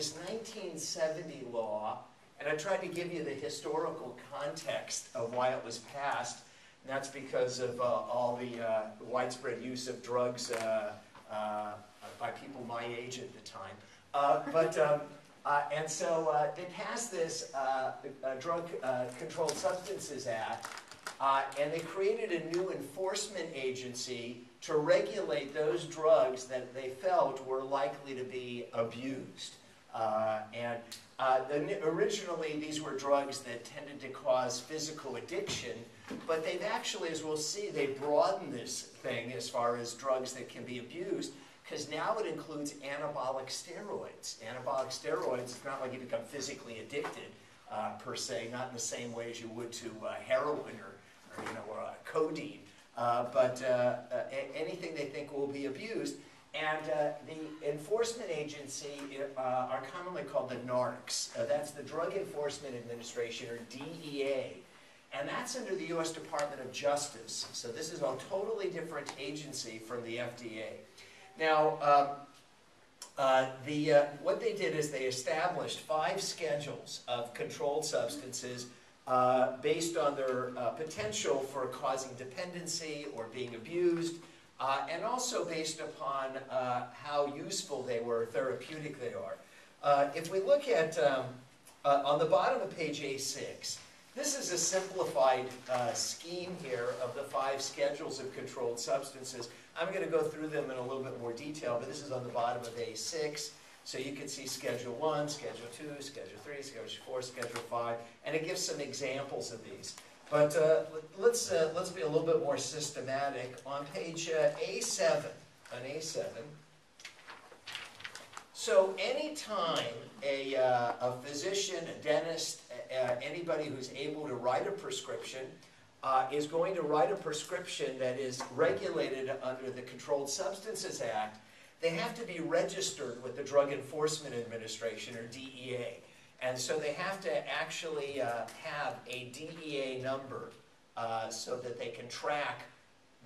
this 1970 law, and I tried to give you the historical context of why it was passed. And that's because of uh, all the uh, widespread use of drugs uh, uh by people my age at the time. Uh, but um, and so they passed this Drug Controlled Substances Act, and they created a new enforcement agency to regulate those drugs that they felt were likely to be abused. Uh, and uh, the, originally, these were drugs that tended to cause physical addiction, but they've actually, as we'll see, they broadened this thing as far as drugs that can be abused, because now it includes anabolic steroids. Anabolic steroids, it's not like you become physically addicted, uh, per se, not in the same way as you would to uh, heroin or, or, you know, or, uh, codeine. Uh, but anything they think will be abused. And uh, the enforcement agency uh, are commonly called the NARCs. that's the Drug Enforcement Administration, or DEA. And that's under the U.S. Department of Justice. So this is a totally different agency from the FDA. Now, um, uh, the, uh, what they did is they established five schedules of controlled substances uh, based on their uh, potential for causing dependency or being abused, uh, and also based upon uh, how useful they were, therapeutic they are. Uh, if we look at, um, on the bottom of page A6, this is a simplified scheme here of the five schedules of controlled substances. I'm going to go through them in a little bit more detail, but this is on the bottom of A6. So you can see Schedule 1, Schedule 2, Schedule 3, Schedule 4, Schedule 5, and it gives some examples of these. But uh, let's, uh, let's be a little bit more systematic. On page uh, A7, on A7, so anytime a, uh, a physician, a dentist, anybody who's able to write a prescription uh, is going to write a prescription that is regulated under the Controlled Substances Act, they have to be registered with the Drug Enforcement Administration, or DEA. And so they have to actually uh, have a DEA number uh, so that they can track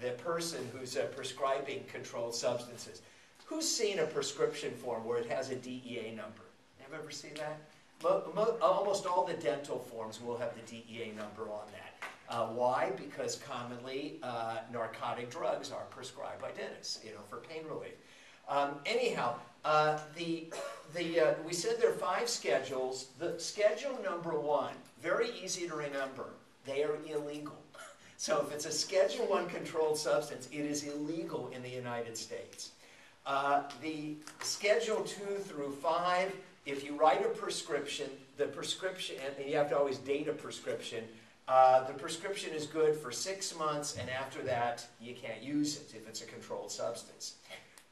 the person who's uh, prescribing controlled substances. Who's seen a prescription form where it has a DEA number? Have ever seen that? Mo mo almost all the dental forms will have the DEA number on that. Uh, why? Because commonly uh, narcotic drugs are prescribed by dentists, you know, for pain relief. Um, anyhow, uh, the, the, uh, we said there are five schedules. The schedule number one, very easy to remember, they are illegal. So if it's a Schedule 1 controlled substance, it is illegal in the United States. Uh, the Schedule 2 through 5, if you write a prescription, the prescription, and you have to always date a prescription, uh, the prescription is good for six months, and after that, you can't use it if it's a controlled substance.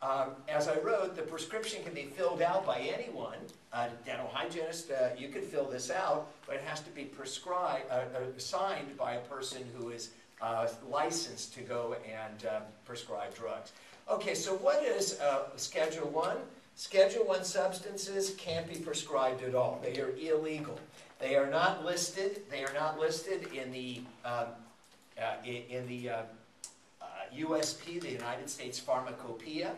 Um, as I wrote, the prescription can be filled out by anyone. A dental hygienist, uh, you could fill this out, but it has to be prescribed, uh, uh, signed by a person who is uh, licensed to go and uh, prescribe drugs. Okay, so what is Schedule 1? Schedule 1 substances can't be prescribed at all. They are illegal. They are not listed. They are not listed in the um, in, in, the USP, the United States Pharmacopoeia.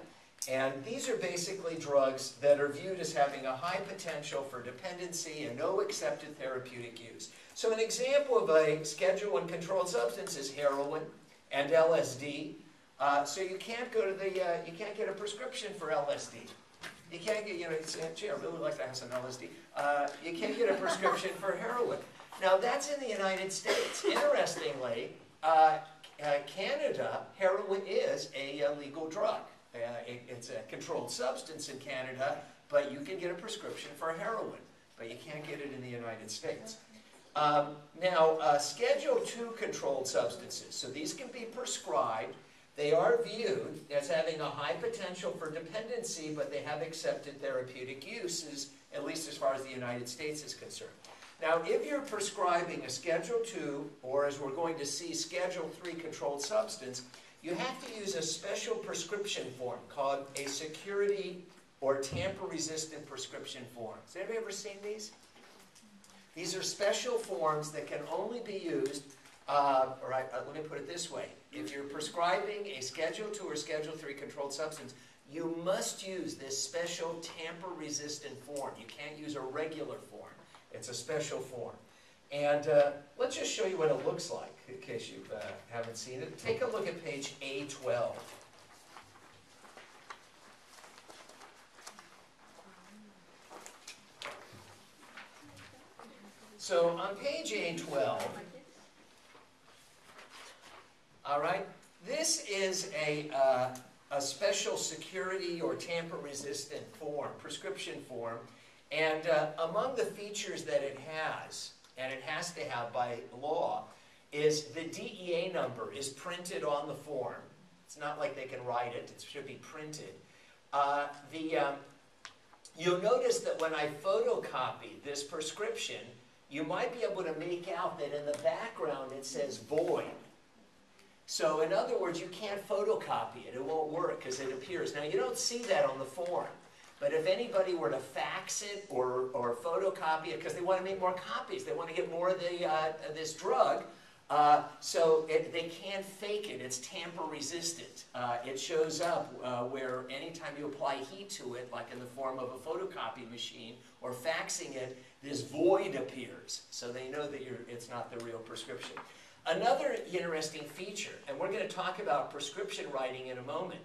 And these are basically drugs that are viewed as having a high potential for dependency and no accepted therapeutic use. So an example of a Schedule 1 controlled substance is heroin and LSD. Uh, so you can't go to the, uh, you can't get a prescription for LSD. You can't get, you know, gee, I really like to have some LSD. Uh, you can't get a prescription for heroin. Now that's in the United States. Interestingly, uh, uh, Canada, heroin is a legal drug. Uh, it, it's a controlled substance in Canada, but you can get a prescription for heroin, but you can't get it in the United States. Um, now, uh, Schedule 2 controlled substances, so these can be prescribed. They are viewed as having a high potential for dependency, but they have accepted therapeutic uses, at least as far as the United States is concerned. Now, if you're prescribing a Schedule 2, or as we're going to see, Schedule 3 controlled substance, you have to use a special prescription form called a security or tamper-resistant prescription form. Has anybody ever seen these? These are special forms that can only be used, uh, or I, uh, let me put it this way. If you're prescribing a Schedule 2 or Schedule 3 controlled substance, you must use this special tamper-resistant form. You can't use a regular form. It's a special form. And uh, let's just show you what it looks like, in case you uh, haven't seen it. Take a look at page A12. So on page A12, all right, this is a, uh, a special security or tamper-resistant form, prescription form, and uh, among the features that it has, and it has to have by law, is the DEA number is printed on the form. It's not like they can write it, it should be printed. Uh, the, um, you'll notice that when I photocopy this prescription, you might be able to make out that in the background it says void. So in other words, you can't photocopy it. It won't work because it appears. Now you don't see that on the form. But if anybody were to fax it or, or photocopy it, because they want to make more copies, they want to get more of the, uh, this drug, uh, so it, they can't fake it. It's tamper resistant. Uh, it shows up uh, where anytime you apply heat to it, like in the form of a photocopy machine or faxing it, this void appears. So they know that it's not the real prescription. Another interesting feature, and we're going to talk about prescription writing in a moment,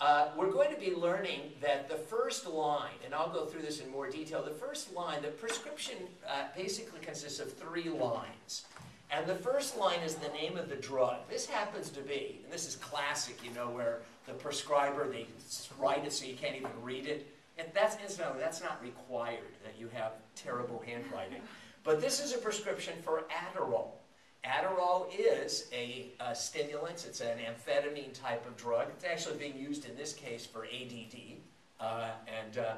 uh, we're going to be learning that the first line, and I'll go through this in more detail, the first line, the prescription uh, basically consists of three lines. And the first line is the name of the drug. This happens to be, and this is classic, you know, where the prescriber, they write it so you can't even read it. And that's, incidentally, that's not required that you have terrible handwriting. But this is a prescription for Adderall. Adderall is a, a, stimulant. It's an amphetamine type of drug. It's actually being used in this case for ADD. Uh, and, uh,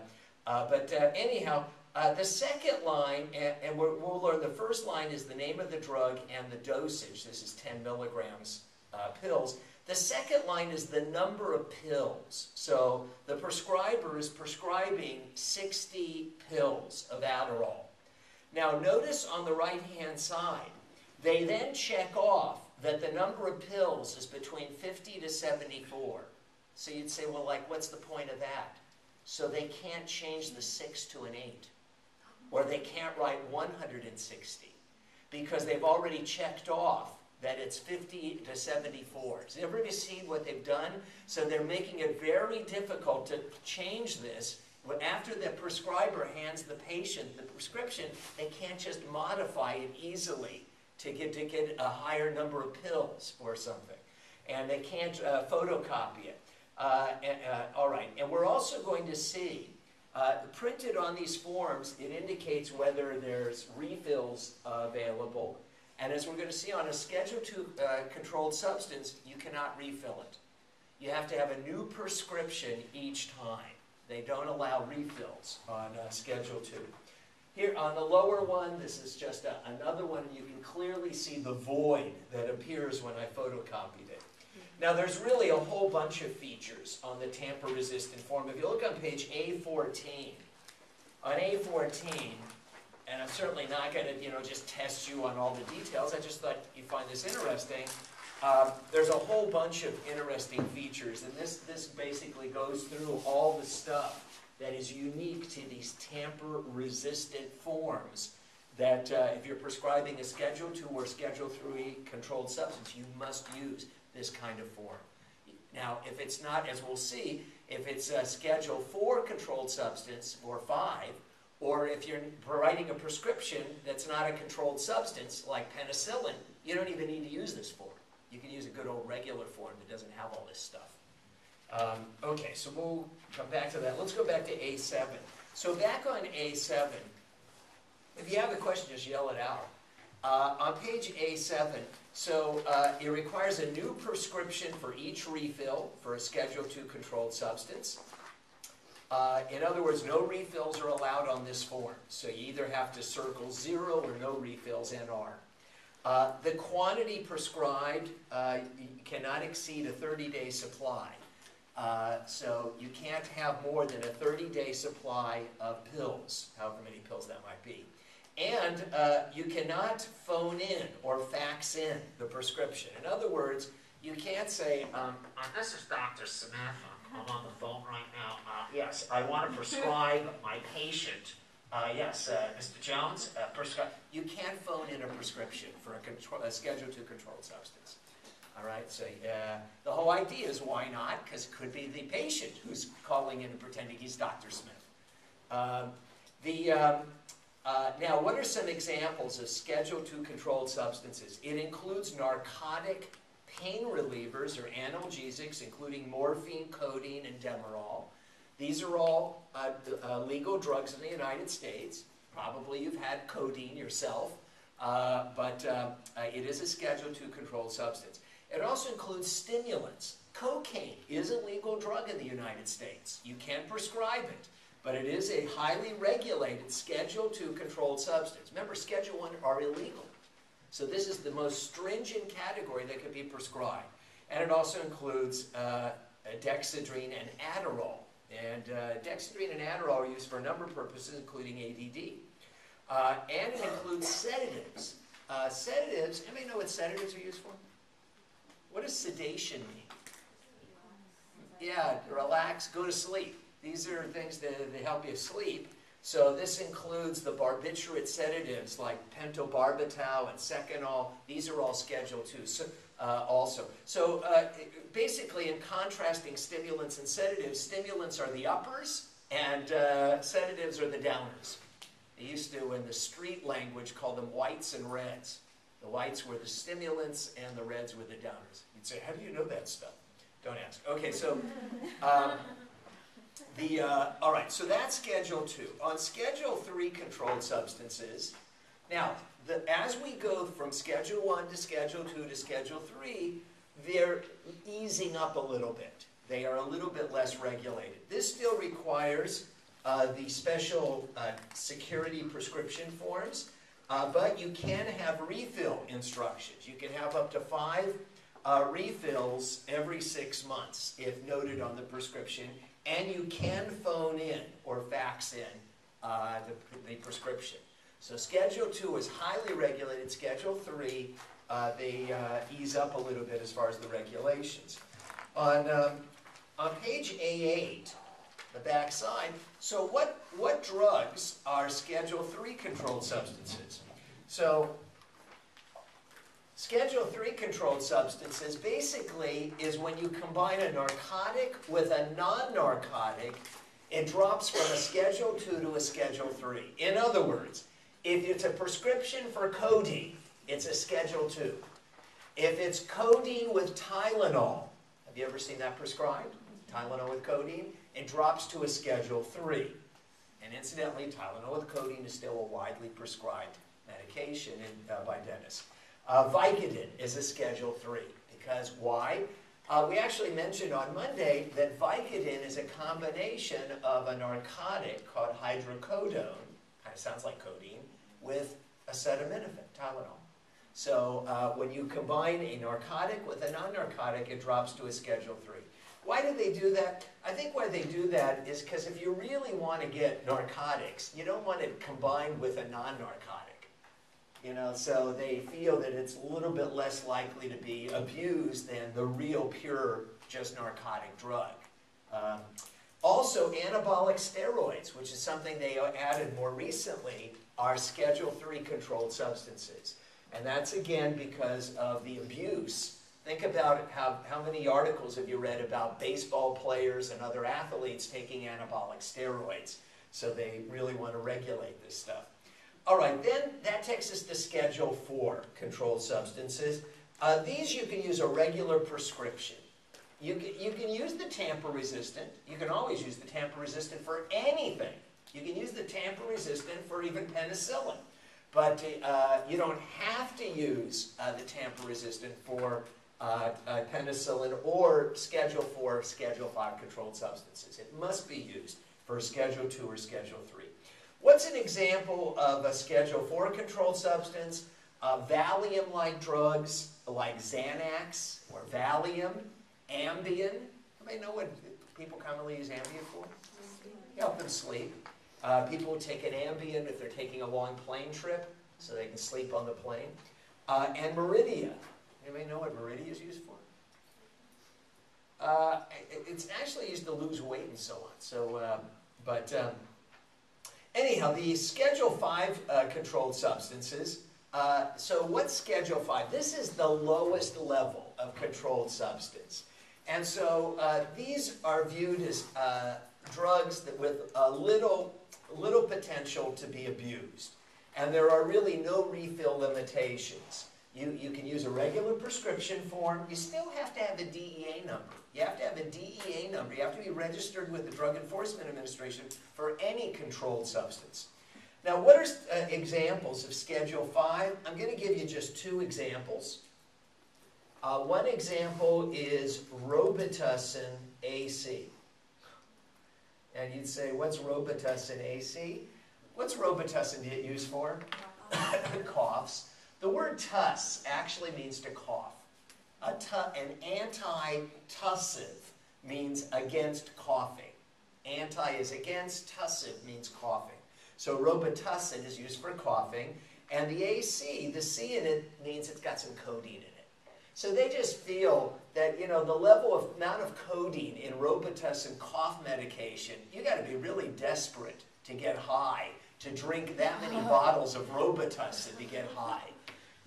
uh, but uh, anyhow, uh, the second line, and, and we will learn the first line is the name of the drug and the dosage. This is 10 milligrams uh, pills. The second line is the number of pills. So the prescriber is prescribing 60 pills of Adderall. Now notice on the right-hand side, they then check off that the number of pills is between 50 to 74. So you'd say, well, like, what's the point of that? So they can't change the 6 to an 8. Or they can't write 160 because they've already checked off that it's 50 to 74. Does everybody see what they've done? So they're making it very difficult to change this. After the prescriber hands the patient the prescription, they can't just modify it easily to get, to get a higher number of pills or something. And they can't uh, photocopy it. Uh, uh, all right, and we're also going to see, uh, printed on these forms, it indicates whether there's refills available. And as we're going to see on a Schedule II uh, controlled substance, you cannot refill it. You have to have a new prescription each time. They don't allow refills on uh, Schedule II. Here on the lower one, this is just a, another one. You can clearly see the void that appears when I photocopied. Now there's really a whole bunch of features on the tamper-resistant form. If you look on page A14, on A14, and I'm certainly not going to, you know, just test you on all the details. I just thought you'd find this interesting. Um, there's a whole bunch of interesting features, and this, this basically goes through all the stuff that is unique to these tamper-resistant forms that uh, if you're prescribing a Schedule 2 or Schedule 3 controlled substance, you must use this kind of form. Now, if it's not, as we'll see, if it's a Schedule 4 controlled substance or 5, or if you're writing a prescription that's not a controlled substance, like penicillin, you don't even need to use this form. You can use a good old regular form that doesn't have all this stuff. Um, okay, so we'll come back to that. Let's go back to A7. So back on A7, if you have a question, just yell it out. Uh, on page A7, so uh, it requires a new prescription for each refill for a Schedule II controlled substance. Uh, in other words, no refills are allowed on this form. So you either have to circle zero or no refills NR. Uh, the quantity prescribed uh, cannot exceed a 30-day supply. Uh, so you can't have more than a 30-day supply of pills, however many pills that might be. And uh, you cannot phone in or fax in the prescription. In other words, You can't say, um, Uh, this is Dr. Smith. I'm on the phone right now. Uh, yes, I want to prescribe my patient. Uh, yes, uh, Mr. Jones, uh, prescribe. you can't phone in a prescription for a, control, a Schedule II controlled substance. All right, so uh, the whole idea is why not? Because it could be the patient who's calling in and pretending he's Dr. Smith. Um, the, um, uh, now, what are some examples of Schedule II controlled substances? It includes narcotic pain relievers or analgesics, including morphine, codeine, and Demerol. These are all uh, uh, legal drugs in the United States. Probably you've had codeine yourself, uh, but uh, it is a Schedule II controlled substance. It also includes stimulants. Cocaine is a legal drug in the United States. You can prescribe it, but it is a highly regulated Schedule II controlled substance. Remember, Schedule I are illegal. So this is the most stringent category that could be prescribed. And it also includes uh, dexedrine and Adderall. And uh, dexedrine and Adderall are used for a number of purposes, including ADD. Uh, and it includes sedatives. Uh, sedatives, anybody know what sedatives are used for? What does sedation mean? Yeah, relax, go to sleep. These are things that, that help you sleep. So this includes the barbiturate sedatives like pentobarbital and Seconal. These are all Schedule II so, uh, also. So uh, basically in contrasting stimulants and sedatives, stimulants are the uppers and uh, sedatives are the downers. They used to, in the street language, call them whites and reds. The whites were the stimulants and the reds were the downers. You'd say, how do you know that stuff? Don't ask. Okay, so um, the uh, all right. So that's Schedule Two. On Schedule Three, controlled substances. Now, the, as we go from Schedule One to Schedule Two to Schedule Three, they're easing up a little bit. They are a little bit less regulated. This still requires uh, the special uh, security prescription forms, uh, but you can have refill instructions. You can have up to five uh, refills every six months if noted on the prescription, and you can phone in or fax in uh, the, the, prescription. So Schedule 2 is highly regulated. Schedule 3, uh, they uh, ease up a little bit as far as the regulations. On, um, on page A8, the back side, so what, what drugs are Schedule 3 controlled substances? So Schedule 3 controlled substances basically is when you combine a narcotic with a non-narcotic, it drops from a Schedule 2 to a Schedule 3. In other words, if it's a prescription for codeine, it's a Schedule 2. If it's codeine with Tylenol, have you ever seen that prescribed? Tylenol with codeine, it drops to a Schedule 3. And incidentally, Tylenol with codeine is still a widely prescribed medication in, uh, by dentists. Uh, Vicodin is a Schedule 3 because why? Uh, we actually mentioned on Monday that Vicodin is a combination of a narcotic called hydrocodone, kind of sounds like codeine, with acetaminophen, Tylenol. So uh, when you combine a narcotic with a non-narcotic, it drops to a Schedule 3. Why do they do that? I think why they do that is because if you really want to get narcotics, you don't want it combined with a non-narcotic. You know, so they feel that it's a little bit less likely to be abused than the real pure, just narcotic drug. Um, also, anabolic steroids, which is something they added more recently, are Schedule 3 controlled substances. And that's again because of the abuse. Think about how, how many articles have you read about baseball players and other athletes taking anabolic steroids. So they really want to regulate this stuff. All right, then that takes us to Schedule 4, controlled substances. Uh, these you can use a regular prescription. You can, you can use the tamper-resistant. You can always use the tamper-resistant for anything. You can use the tamper-resistant for even penicillin. But uh, you don't have to use uh, the tamper-resistant for uh, uh, penicillin or Schedule 4, Schedule 5 controlled substances. It must be used for Schedule 2 or Schedule 3. What's an example of a Schedule 4 controlled substance? Uh, Valium-like drugs like Xanax or Valium, Ambien. Anybody know what people commonly use Ambien for? Help them sleep. Uh, people take an Ambien if they're taking a long plane trip so they can sleep on the plane. Uh, and Meridia. Anybody know what Meridia is used for? Uh, it's actually used to lose weight and so on. So, uh, but um, anyhow, the Schedule Five uh, controlled substances. Uh, so, what's Schedule Five? This is the lowest level of controlled substance, and so uh, these are viewed as uh, drugs that with a little little potential to be abused, and there are really no refill limitations. You, you can use a regular prescription form. You still have to have a DEA number. You have to have a DEA number. You have to be registered with the Drug Enforcement Administration for any controlled substance. Now, what are uh, examples of Schedule 5? I'm going to give you just two examples. Uh, one example is Robitussin AC. And you'd say, what's Robitussin AC? What's Robitussin used for? Coughs. The word tuss actually means to cough. A tu- an anti-tussive means against coughing. Anti is against, tussive means coughing. So Robitussin is used for coughing, and the AC, the C in it means it's got some codeine in it. So they just feel that you know the level of amount of codeine in Robitussin cough medication, you got to be really desperate to get high, to drink that many bottles of Robitussin to get high.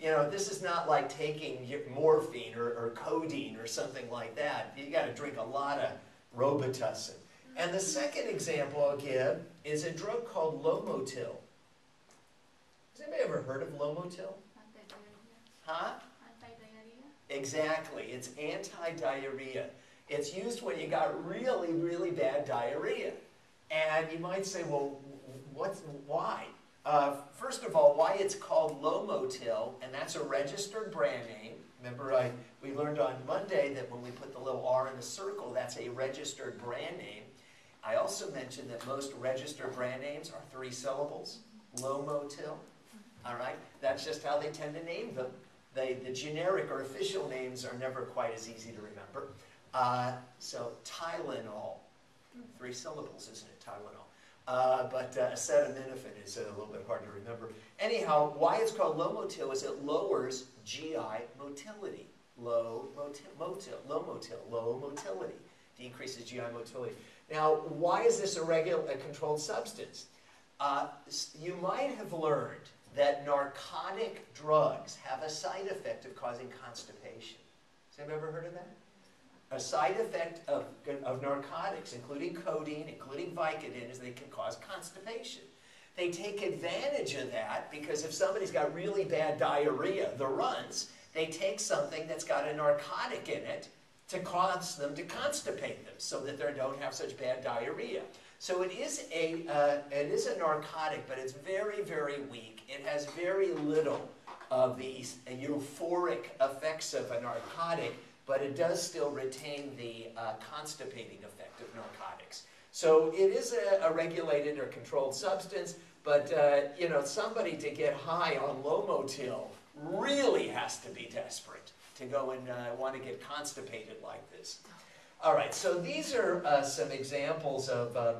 You know, this is not like taking morphine or, or codeine or something like that. You got to drink a lot of Robitussin. And the second example I'll give is a drug called Lomotil. Has anybody ever heard of Lomotil? Huh? Exactly. It's anti-diarrhea. It's used when you got really, really bad diarrhea. And you might say, well, what's, why? Uh, first of all, why it's called Lomotil, and that's a registered brand name. Remember, I, we learned on Monday that when we put the little R in a circle, that's a registered brand name. I also mentioned that most registered brand names are three syllables. Lomotil. All right? That's just how they tend to name them. They, the generic or official names are never quite as easy to remember. Uh, so Tylenol, three syllables, isn't it? Tylenol. Uh, but uh, acetaminophen is a little bit hard to remember. Anyhow, why it's called low Lomotil is it lowers GI motility. Low motil, motil, low motil, low motility. Decreases GI motility. Now, why is this a regular, a controlled substance? Uh, you might have learned that narcotic drugs have a side effect of causing constipation. Has anybody ever heard of that? A side effect of, of narcotics, including codeine, including Vicodin, is they can cause constipation. They take advantage of that because if somebody's got really bad diarrhea, the runs, they take something that's got a narcotic in it to cause them to constipate them so that they don't have such bad diarrhea. So it is a, uh, it is a narcotic, but it's very, very weak. It has very little of these euphoric effects of a narcotic, but it does still retain the uh, constipating effect of narcotics. So it is a, a regulated or controlled substance, but uh, you know somebody to get high on Lomotil really has to be desperate to go and uh, want to get constipated like this. All right, so these are uh, some examples of um,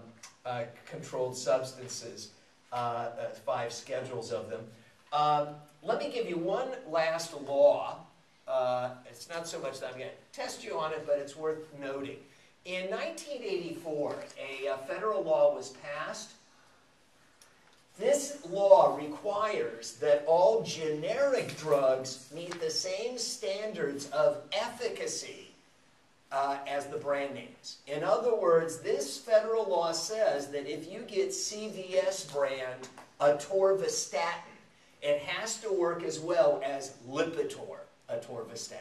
uh, controlled substances, uh, uh, five schedules of them. Um, let me give you one last law. Uh, it's not so much that I'm going to test you on it, but it's worth noting. In 1984, a, a federal law was passed. This law requires that all generic drugs meet the same standards of efficacy uh, as the brand names. In other words, this federal law says that if you get CVS brand atorvastatin, it has to work as well as Lipitor atorvastatin.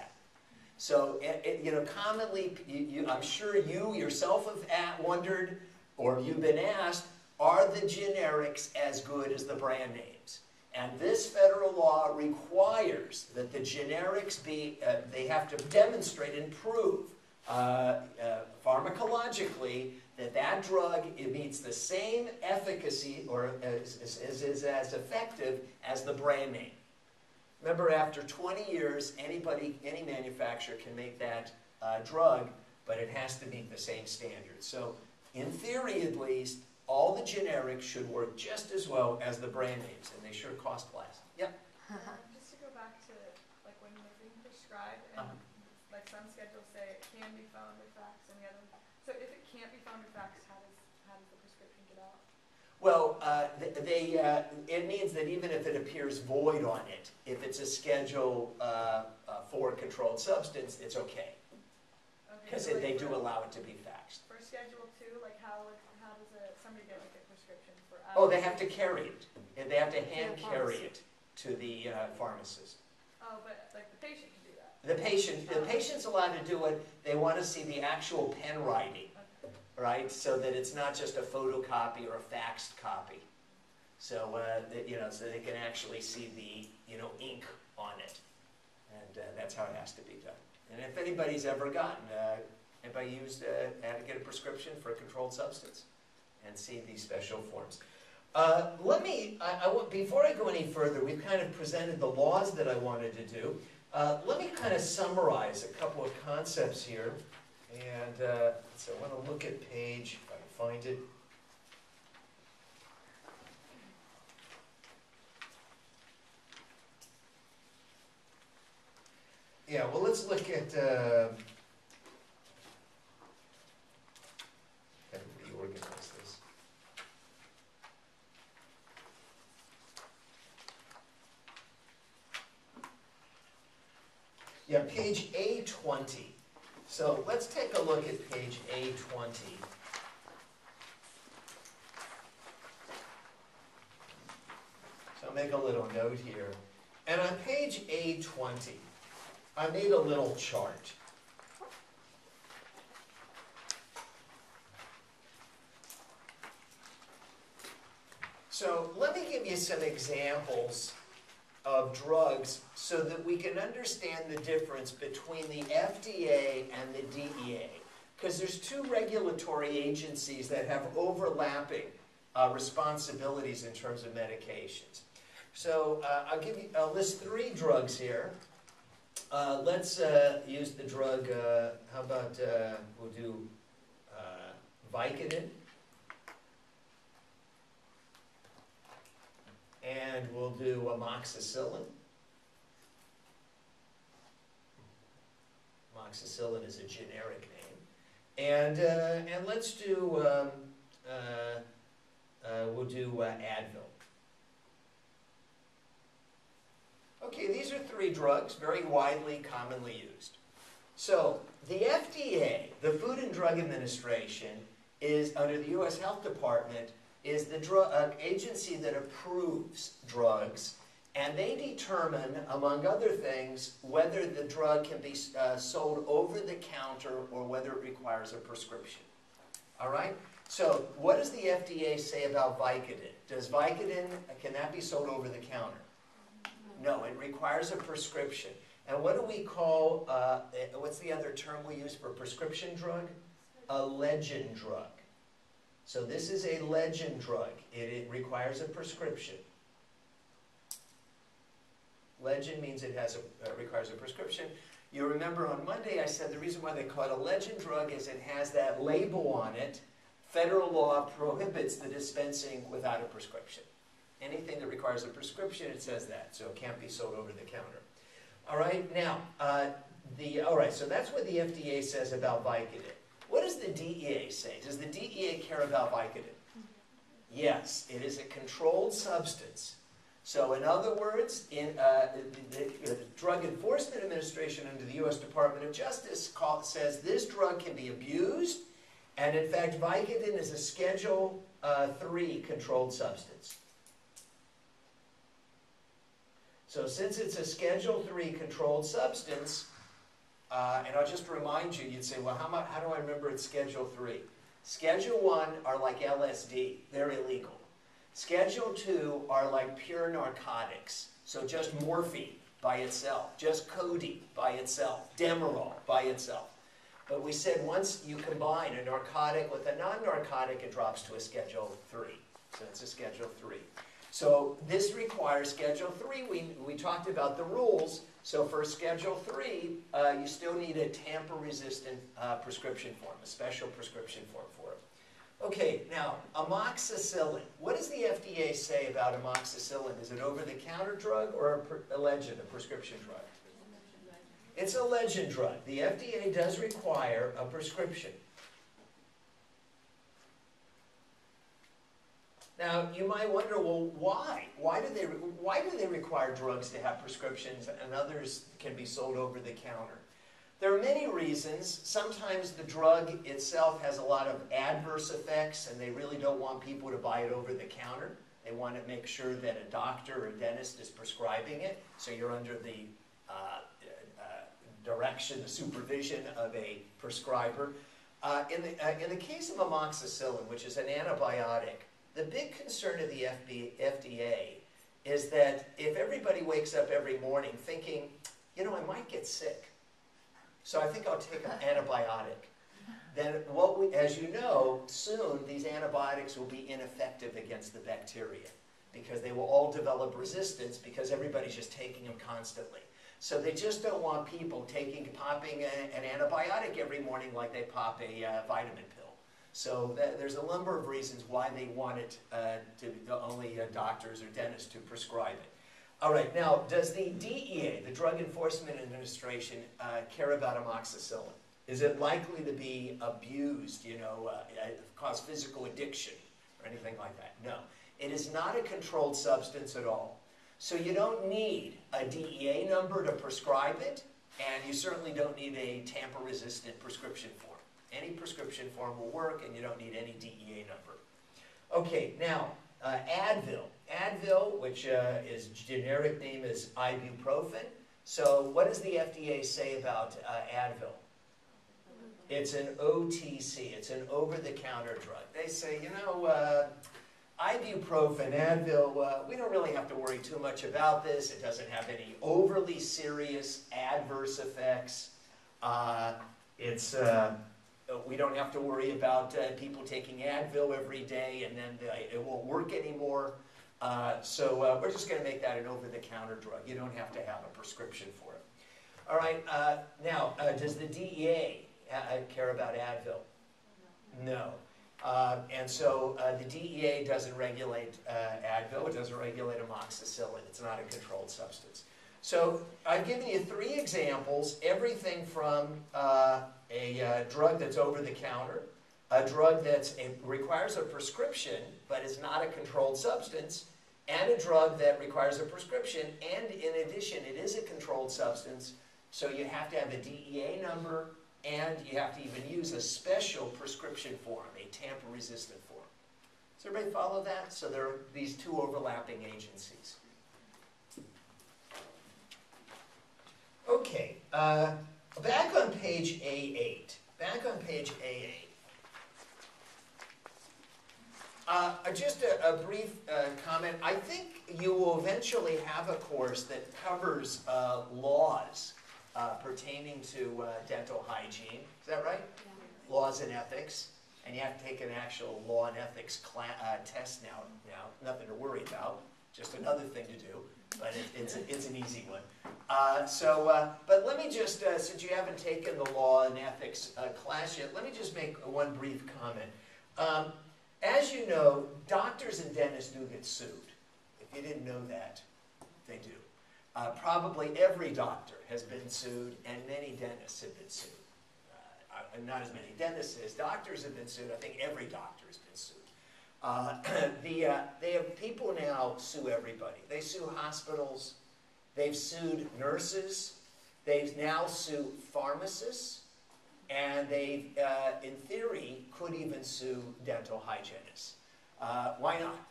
So, it, it, you know, commonly, you, you, I'm sure you yourself have wondered, or you've been asked, are the generics as good as the brand names? And this federal law requires that the generics be, uh, they have to demonstrate and prove uh, uh, pharmacologically that that drug it meets the same efficacy or is, is, is as effective as the brand name. Remember, after 20 years, anybody, any manufacturer can make that uh, drug, but it has to meet the same standards. So, in theory at least, all the generics should work just as well as the brand names, and they sure cost less. Yep. Just to go back to like when they're being prescribed, and Uh-huh. like some schedules say it can be found if that So if it can't be found or faxed, how does, how does the prescription get out? Well, uh, they, uh, it means that even if it appears void on it, if it's a Schedule uh, uh, four controlled substance, it's okay. Okay, Because so like they do allow it to be faxed. For Schedule Two, like how, how does a, somebody get like a prescription for? Oh, they have to carry it. And They have to hand carry it to the uh, pharmacist. Oh, but like the patient can do that. The patient, the patient's allowed to do it, they want to see the actual pen writing, Okay. Right? So that it's not just a photocopy or a faxed copy. So, uh, that, you know, so they can actually see the, you know, ink on it. And uh, that's how it has to be done. And if anybody's ever gotten, uh, anybody used, uh, had to get a prescription for a controlled substance and see these special forms. Uh, let me, I, I before I go any further, we've kind of presented the laws that I wanted to do. Uh, let me kind of summarize a couple of concepts here. And uh, so I want to look at page, if I can find it. Yeah, well, let's look at, of reorganize this. Yeah, page A twenty. So let's take a look at page A twenty. So I'll make a little note here. And on page A twenty, I made a little chart. So let me give you some examples of drugs so that we can understand the difference between the FDA and the DEA. Because there's two regulatory agencies that have overlapping uh, responsibilities in terms of medications. So uh, I'll give you, I'll list three drugs here. Uh, let's uh, use the drug, uh, how about, uh, we'll do Vicodin. And we'll do amoxicillin. Amoxicillin is a generic name. And, uh, and let's do, um, uh, uh, we'll do uh, Advil. Okay, these are three drugs, very widely, commonly used. So, the FDA, the Food and Drug Administration, is, under the U.S. Health Department, is the drug, agency that approves drugs, and they determine, among other things, whether the drug can be uh, sold over the counter or whether it requires a prescription. All right? So, what does the FDA say about Vicodin? Does Vicodin, can that be sold over the counter? No, it requires a prescription. And what do we call, uh, eh, what's the other term we use for prescription drug? A legend drug. So this is a legend drug. It, it requires a prescription. Legend means it has a, uh, requires a prescription. You remember on Monday I said the reason why they call it a legend drug is it has that label on it. Federal law prohibits the dispensing without a prescription. Anything that requires a prescription, it says that, so it can't be sold over the counter. All right, now, uh, the, all right, so that's what the FDA says about Vicodin. What does the DEA say? Does the DEA care about Vicodin? Yes, it is a controlled substance. So in other words, in, uh, the, the, Drug Enforcement Administration under the U.S. Department of Justice call, says this drug can be abused, and in fact, Vicodin is a Schedule uh, 3 controlled substance. So since it's a Schedule 3 controlled substance, uh, and I'll just remind you, you'd say, well, how, how do I remember it's Schedule 3? Schedule 1 are like LSD, they're illegal. Schedule 2 are like pure narcotics, so just morphine by itself, just codeine by itself, Demerol by itself. But we said once you combine a narcotic with a non-narcotic, it drops to a Schedule 3. So it's a Schedule 3. So this requires Schedule 3. We, we talked about the rules. So for Schedule 3, uh, you still need a tamper-resistant uh, prescription form, a special prescription form for it. Okay, now, amoxicillin. What does the FDA say about amoxicillin? Is it over-the-counter drug or a, a legend, a prescription drug? It's a legend drug. The FDA does require a prescription. Now, you might wonder, well, why? Why do they, why do they require drugs to have prescriptions and others can be sold over the counter? There are many reasons. Sometimes the drug itself has a lot of adverse effects and they really don't want people to buy it over the counter. They want to make sure that a doctor or dentist is prescribing it, so you're under the uh, uh, direction, the supervision of a prescriber. Uh, in, the, uh, in the case of amoxicillin, which is an antibiotic, the big concern of the FB, FDA is that if everybody wakes up every morning thinking, you know, I might get sick, so I think I'll take an antibiotic. Then what we, as you know, soon these antibiotics will be ineffective against the bacteria because they will all develop resistance because everybody's just taking them constantly. So they just don't want people taking, popping a, an antibiotic every morning like they pop a uh, vitamin pill. So that, there's a number of reasons why they want it uh, to be the only uh, doctors or dentists to prescribe it. All right, now, does the DEA, the Drug Enforcement Administration, uh, care about amoxicillin? Is it likely to be abused, you know, uh, uh, cause physical addiction or anything like that? No. It is not a controlled substance at all. So you don't need a DEA number to prescribe it, and you certainly don't need a tamper-resistant prescription form. Any prescription form will work, and you don't need any DEA number. Okay, now, uh, Advil. Advil, which uh, is generic name is ibuprofen. So what does the FDA say about uh, Advil? It's an OTC, it's an over-the-counter drug. They say, you know, uh, ibuprofen, Advil, uh, we don't really have to worry too much about this. It doesn't have any overly serious adverse effects. Uh, it's, uh, we don't have to worry about uh, people taking Advil every day and then it won't work anymore. Uh, so uh, we're just going to make that an over-the-counter drug. You don't have to have a prescription for it. All right, now, does the DEA care about Advil? No. Uh, and so uh, the DEA doesn't regulate uh, Advil, it doesn't regulate amoxicillin, it's not a controlled substance. So I've given you three examples, everything from uh, a uh, drug that's over the counter, a drug that requires a prescription but is not a controlled substance, and a drug that requires a prescription, and in addition, it is a controlled substance, so you have to have a DEA number and you have to even use a special prescription form, a tamper-resistant form. Does everybody follow that? So there are these two overlapping agencies. Okay, uh, back on page A8. Back on page A8. Uh, just a, a brief uh, comment. I think you will eventually have a course that covers uh, laws uh, pertaining to uh, dental hygiene. Is that right? Yeah. Laws and ethics. And you have to take an actual law and ethics uh, test now. Now, nothing to worry about. Just another thing to do. But it, it's, a, it's an easy one. Uh, so, uh, but let me just, uh, since you haven't taken the law and ethics class yet, let me just make one brief comment. Um, as you know, doctors and dentists do get sued. If you didn't know that, they do. Uh, probably every doctor has been sued, and many dentists have been sued. Uh, uh, not as many dentists as doctors have been sued. I think every doctor has been sued. Uh, the, uh, they have people now sue everybody. They sue hospitals. They've sued nurses. They've now sued pharmacists. And they, uh, in theory, could even sue dental hygienists. why not?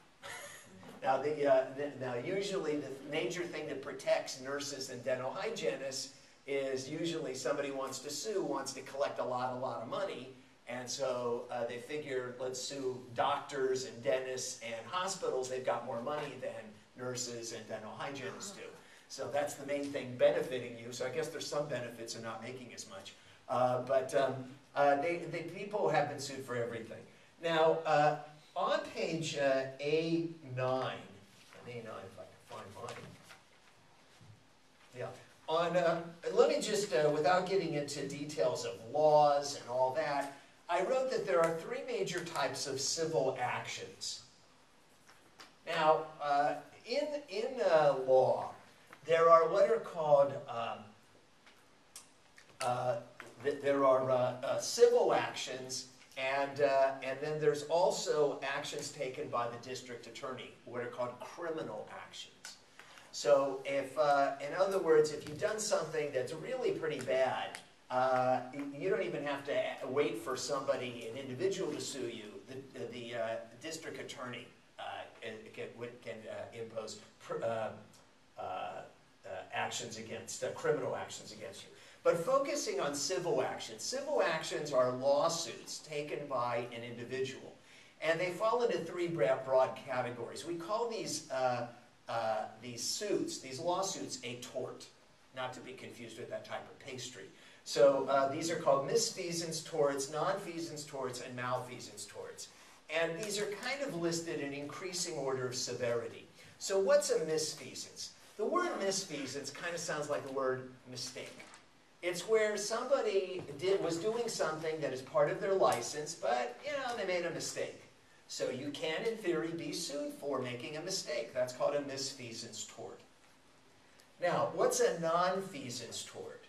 Now, the, uh, the, now, usually the major thing that protects nurses and dental hygienists is usually somebody wants to sue, wants to collect a lot, a lot of money, and so uh, they figure let's sue doctors and dentists and hospitals. They've got more money than nurses and dental hygienists do. So that's the main thing benefiting you. So I guess there's some benefits in not making as much. Uh, but um, uh, they, they, people have been sued for everything. Now, uh, on page uh, A9, A9 if I can find mine. Yeah. On, uh, let me just, without getting into details of laws and all that, I wrote that there are three major types of civil actions. Now, uh, in, in uh, law, there are what are called, um, uh, th there are uh, civil actions And, uh, and then there's also actions taken by the district attorney, what are called criminal actions. So if, uh, in other words, if you've done something that's really pretty bad, uh, you don't even have to wait for somebody, an individual to sue you. The, the uh, district attorney uh, can, can uh, impose uh, uh, uh, actions against, uh, criminal actions against you. But focusing on civil actions, civil actions are lawsuits taken by an individual. And they fall into three broad categories. We call these, uh, uh, these suits, these lawsuits, a tort, not to be confused with that type of pastry. So uh, these are called misfeasance torts, nonfeasance torts, and malfeasance torts. And these are kind of listed in increasing order of severity. So what's a misfeasance? The word misfeasance kind of sounds like the word mistake. It's where somebody did, was doing something that is part of their license, but you know they made a mistake. So you can, in theory, be sued for making a mistake. That's called a misfeasance tort. Now, what's a nonfeasance tort?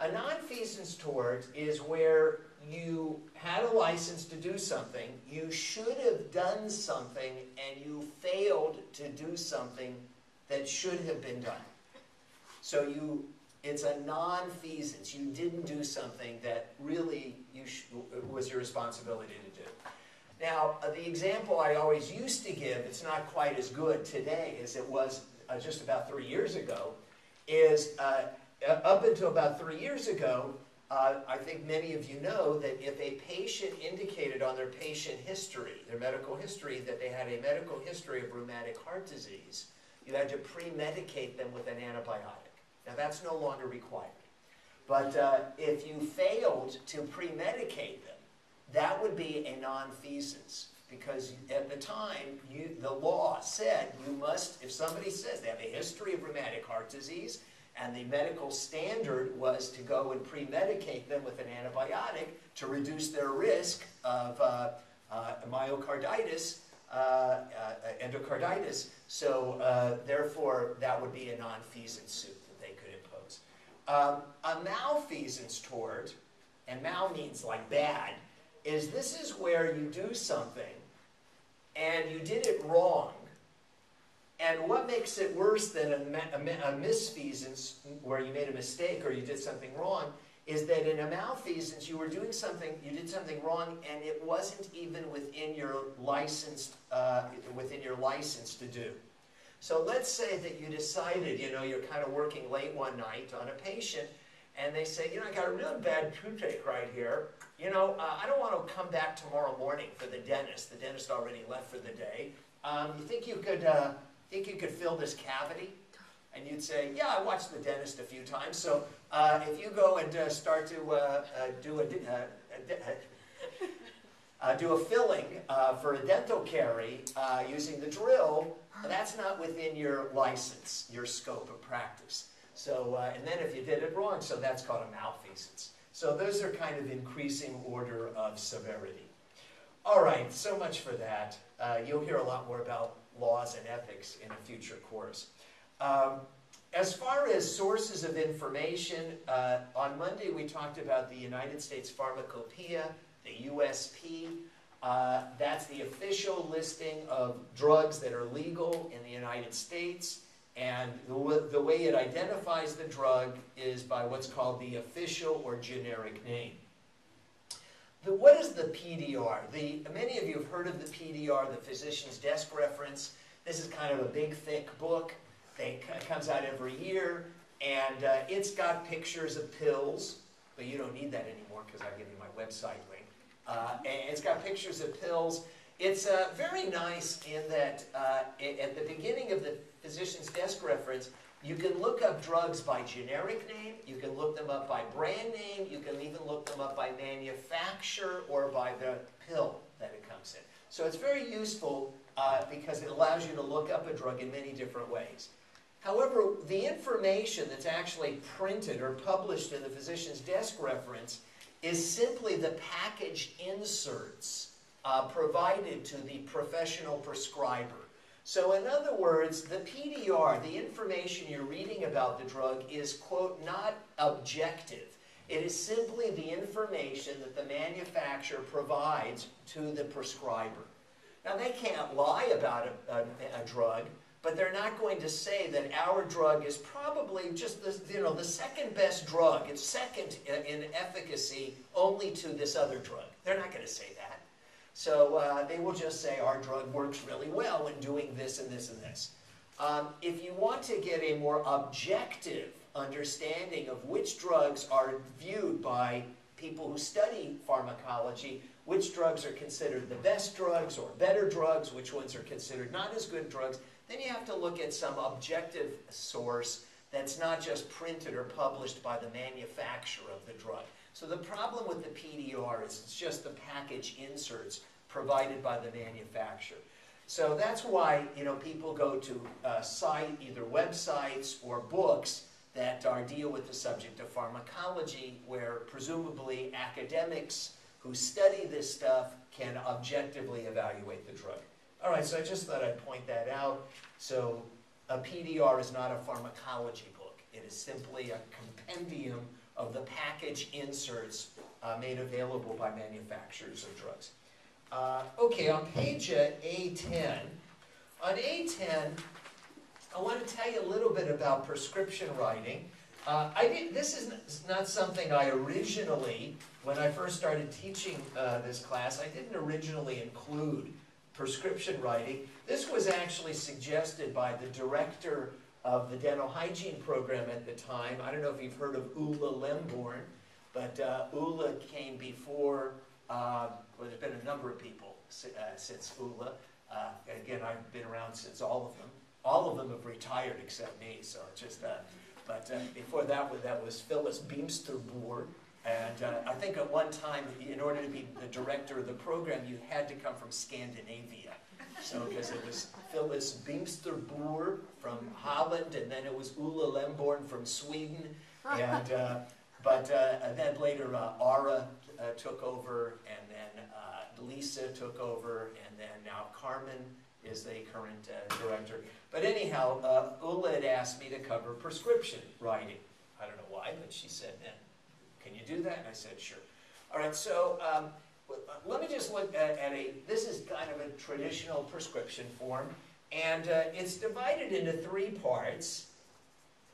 A nonfeasance tort is where you had a license to do something, you should have done something, and you failed to do something that should have been done. So you, it's a non-feasance. You didn't do something that really you was your responsibility to do. Now, uh, the example I always used to give, it's not quite as good today as it was uh, just about three years ago, is uh, up until about three years ago, uh, I think many of you know that if a patient indicated on their patient history, their medical history, that they had a medical history of rheumatic heart disease, you had to pre-medicate them with an antibiotic. Now that's no longer required. But uh, if you failed to pre-medicate them, that would be a non-feasance because at the time, you, the law said you must, if somebody says they have a history of rheumatic heart disease, and the medical standard was to go and pre-medicate them with an antibiotic to reduce their risk of uh, uh, myocarditis, uh, uh endocarditis. So uh, therefore, that would be a non-feasance suit that they could impose. Um, a malfeasance tort, and mal means like bad, is this is where you do something and you did it wrong and what makes it worse than a, a, a, misfeasance where you made a mistake or you did something wrong is that in a malfeasance you were doing something, you did something wrong and it wasn't even within your license, uh, within your license to do. So let's say that you decided, you know, you're kind of working late one night on a patient and they say, you know, I got a really bad toothache right here. You know, uh, I don't want to come back tomorrow morning for the dentist. The dentist already left for the day. Um, you think you could uh, think you could fill this cavity? And you'd say, yeah, I watched the dentist a few times. So uh, if you go and uh, start to uh, uh, do a, uh, do a filling for a dental carie using the drill, that's not within your license, your scope of practice. So, and then if you did it wrong, so that's called a malfeasance. So those are kind of increasing order of severity. All right, so much for that. Uh, you'll hear a lot more about laws and ethics in a future course. Um, as far as sources of information, uh, on Monday we talked about the United States Pharmacopoeia, the USP. Uh, that's the official listing of drugs that are legal in the United States. And the, the way it identifies the drug is by what's called the official or generic name. The, what is the PDR? The, many of you have heard of the PDR, the Physician's Desk Reference. This is kind of a big, thick book. They, it comes out every year, and uh, it's got pictures of pills, but you don't need that anymore because I give you my website link. Uh, and it's got pictures of pills. It's uh, very nice in that uh, at the beginning of the Physician's Desk Reference, you can look up drugs by generic name, you can look them up by brand name, you can even look them up by manufacturer or by the pill that it comes in. So it's very useful uh, because it allows you to look up a drug in many different ways. However, the information that's actually printed or published in the physician's desk reference is simply the package inserts uh, provided to the professional prescriber. So in other words, the PDR, the information you're reading about the drug is, quote, not objective. It is simply the information that the manufacturer provides to the prescriber. Now, they can't lie about a, a, a drug, but they're not going to say that our drug is probably just the, you know, the second best drug. It's second in efficacy only to this other drug. They're not going to say that. So uh, they will just say our drug works really well in doing this and this and this. Um, if you want to get a more objective understanding of which drugs are viewed by people who study pharmacology, which drugs are considered the best drugs or better drugs, which ones are considered not as good drugs, then you have to look at some objective source that's not just printed or published by the manufacturer of the drug. So the problem with the PDR is it's just the package inserts provided by the manufacturer. So that's why you know people go to uh, site either websites or books that are deal with the subject of pharmacology, where presumably academics who study this stuff can objectively evaluate the drug. All right, so I just thought I'd point that out. So a PDR is not a pharmacology book. It is simply a compendium of the package inserts uh, made available by manufacturers of drugs. Uh, okay, on page uh, A10, on A10, I want to tell you a little bit about prescription writing. Uh, I did, this is not something I originally, when I first started teaching uh, this class, I didn't originally include prescription writing. This was actually suggested by the director of the dental hygiene program at the time. I don't know if you've heard of Ulla Lemborn, but uh, Ulla came before uh, well, there's been a number of people uh, since Ulla. Uh, again, I've been around since all of them. All of them have retired except me, so it's just that. But uh, before that, that was Phyllis Beemsterboer. And uh, I think at one time, in order to be the director of the program, you had to come from Scandinavia. So, because it was Phyllis Beemsterboer from Holland, and then it was Ulla Lemborn from Sweden. And, uh, but uh, and then later, uh, Ara uh, took over, and then uh, Lisa took over, and then now Carmen is the current uh, director. But anyhow, uh, Ulla had asked me to cover prescription writing. I don't know why, but she said, can you do that? And I said, sure. All right, so um, let me just look at, at, a, this is kind of a traditional prescription form, and uh, it's divided into three parts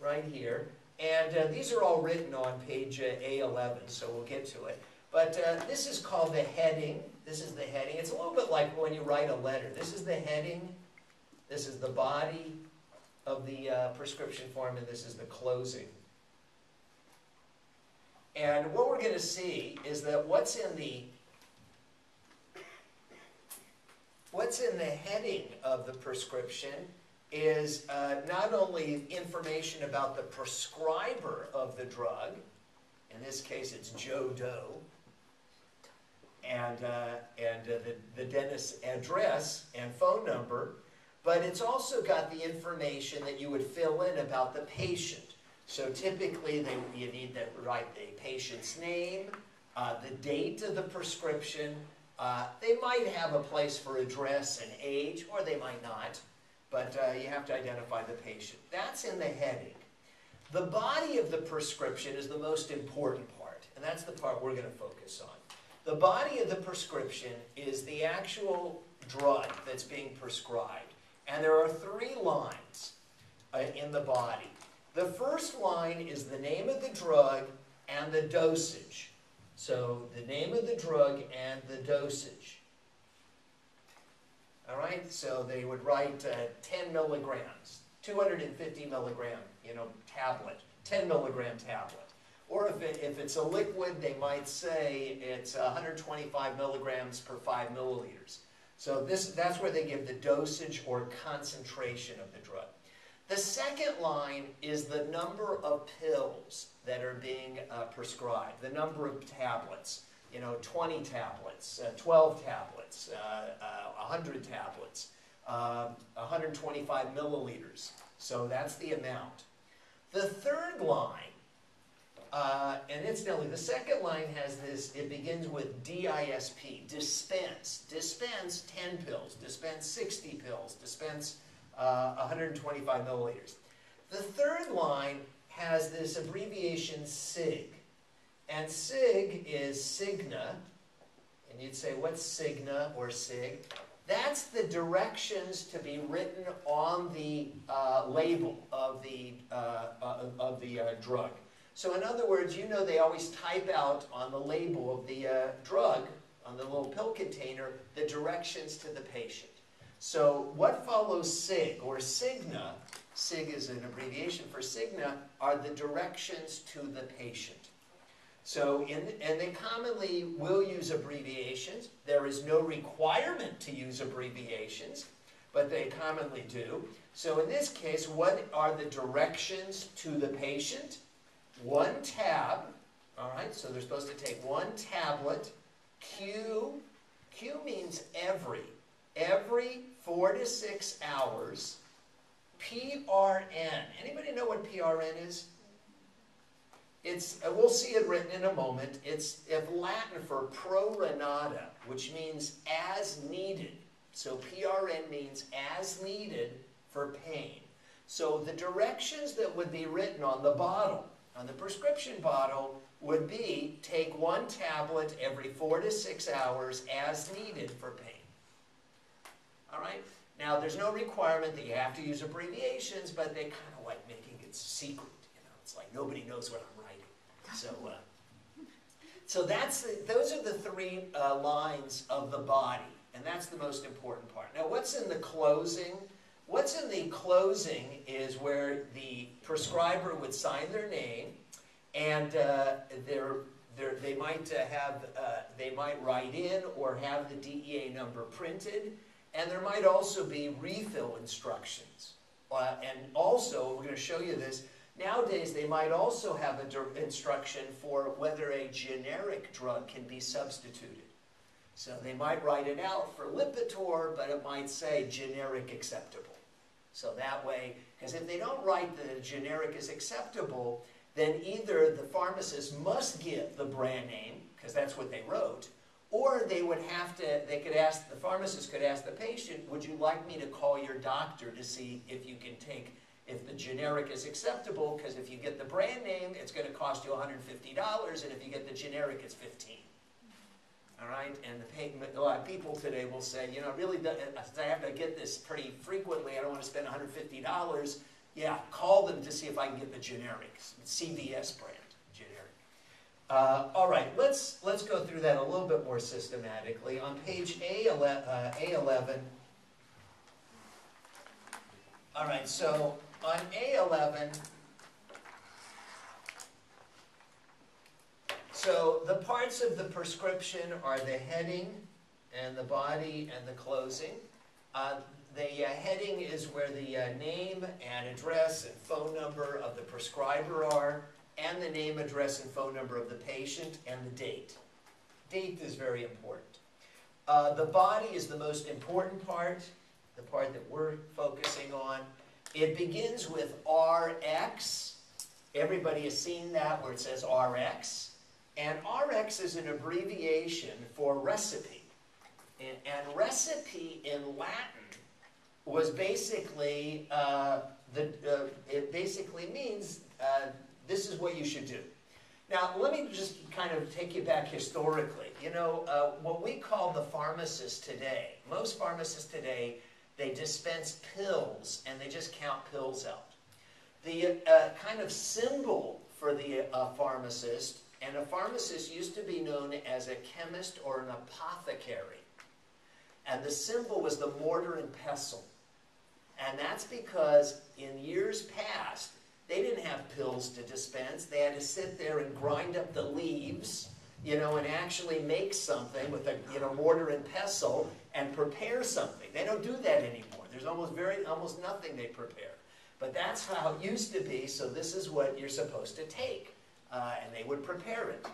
right here. And uh, these are all written on page uh, A11, so we'll get to it. But uh, this is called the heading. This is the heading. It's a little bit like when you write a letter. This is the heading. This is the body of the uh, prescription form, and this is the closing. And what we're going to see is that what's in the what's in the heading of the prescription is uh, not only information about the prescriber of the drug, in this case it's Joe Doe, and, uh, and uh, the, the dentist's address and phone number, but it's also got the information that you would fill in about the patient. So typically, they, you need to write the patient's name, uh, the date of the prescription. Uh, they might have a place for address and age, or they might not, but uh, you have to identify the patient. That's in the heading. The body of the prescription is the most important part, and that's the part we're going to focus on. The body of the prescription is the actual drug that's being prescribed. And there are three lines uh, in the body. The first line is the name of the drug and the dosage. So the name of the drug and the dosage. All right, so they would write uh, 10 milligrams, 250 milligram, you know, tablet, 10 milligram tablet. Or if, it, if it's a liquid, they might say it's 125 milligrams per 5 milliliters. So this, that's where they give the dosage or concentration of the drug. The second line is the number of pills that are being uh, prescribed, the number of tablets. You know, 20 tablets, uh, 12 tablets, uh, 100 uh, tablets, 125 um, milliliters. So that's the amount. The third line uh, and incidentally, the second line has this, it begins with DISP, dispense. Dispense 10 pills, dispense 60 pills, dispense uh, 125 milliliters. The third line has this abbreviation SIG. And sig is signa. And you'd say, what's signa or sig? That's the directions to be written on the uh, label of the, uh, uh, of the uh, drug. So in other words, you know they always type out on the label of the uh, drug, on the little pill container, the directions to the patient. So what follows SIG or signa, SIG is an abbreviation for signa, are the directions to the patient. So, in, and they commonly will use abbreviations. There is no requirement to use abbreviations, but they commonly do. So in this case, what are the directions to the patient? One tab, all right, so they're supposed to take one tablet. Q, Q means every, every four to six hours. PRN, anybody know what PRN is? It's, uh, we'll see it written in a moment. It's if Latin for pro rata, which means as needed. So PRN means as needed for pain. So the directions that would be written on the bottle, on the prescription bottle, would be take one tablet every four to six hours as needed for pain. Now, there's no requirement that you have to use abbreviations, but they kind of like making it secret. You know, it's like nobody knows what I'm writing. so, uh, so that's the, those are the three uh, lines of the body, and that's the most important part. Now, what's in the closing? What's in the closing is where the prescriber would sign their name, and uh, they might uh, have uh, they might write in or have the DEA number printed, and there might also be refill instructions. Uh, and also, we're going to show you this Nowadays, they might also have an instruction for whether a generic drug can be substituted. So they might write it out for Lipitor, but it might say generic acceptable. So that way, because if they don't write that generic is acceptable, then either the pharmacist must give the brand name, because that's what they wrote, or they would have to, they could ask, the pharmacist could ask the patient, would you like me to call your doctor to see if you can take if the generic is acceptable, because if you get the brand name, it's going to cost you $150, and if you get the generic, it's 15 all right, and the, a lot of people today will say, you know, really, I have to get this pretty frequently. I don't want to spend $150. Yeah, call them to see if I can get the generic, CVS brand. Uh, all right, let's let's go through that a little bit more systematically. On page A11, uh, A11 all right, so on A11, so the parts of the prescription are the heading and the body and the closing. Uh, the uh, heading is where the uh, name and address and phone number of the prescriber are, and the name, address, and phone number of the patient, and the date. Date is very important. Uh, the body is the most important part, the part that we're focusing on. It begins with RX. Everybody has seen that where it says RX. And RX is an abbreviation for recipe. And, and recipe in Latin was basically, uh, the, uh, it basically means uh, this is what you should do. Now, let me just kind of take you back historically. You know, uh, what we call the pharmacist today, most pharmacists today they dispense pills and they just count pills out. The uh, kind of symbol for the uh, pharmacist, and a pharmacist used to be known as a chemist or an apothecary. And the symbol was the mortar and pestle. And that's because in years past, they didn't have pills to dispense. They had to sit there and grind up the leaves, you know, and actually make something with a you know mortar and pestle and prepare something. They don't do that anymore. There's almost very almost nothing they prepare. But that's how it used to be, so this is what you're supposed to take. Uh, and they would prepare it.